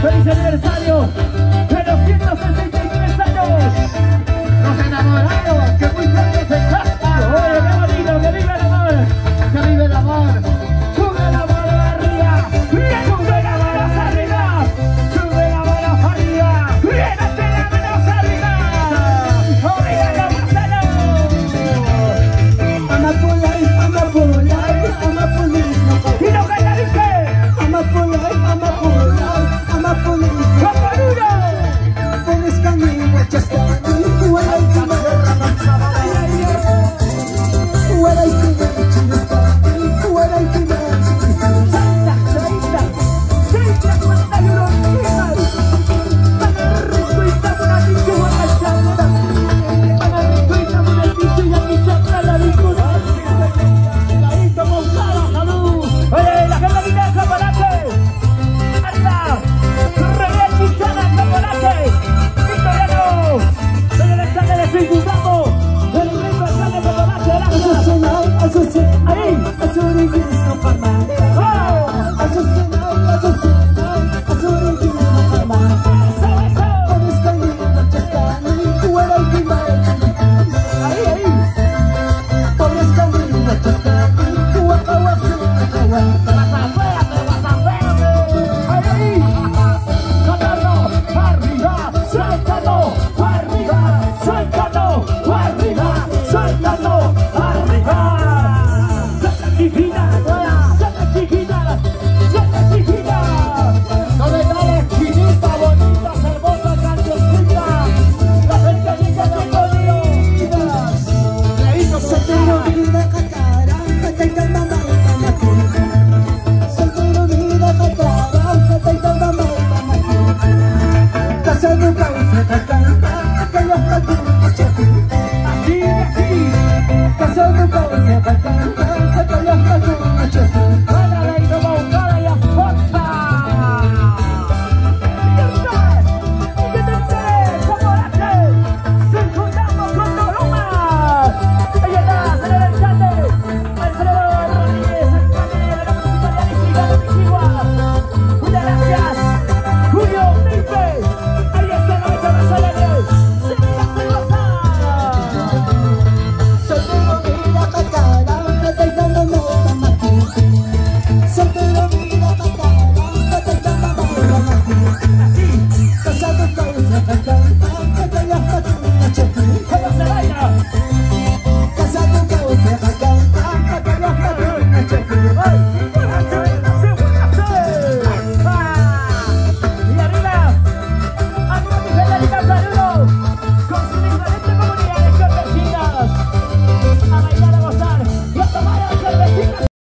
¡Feliz aniversario! Oh,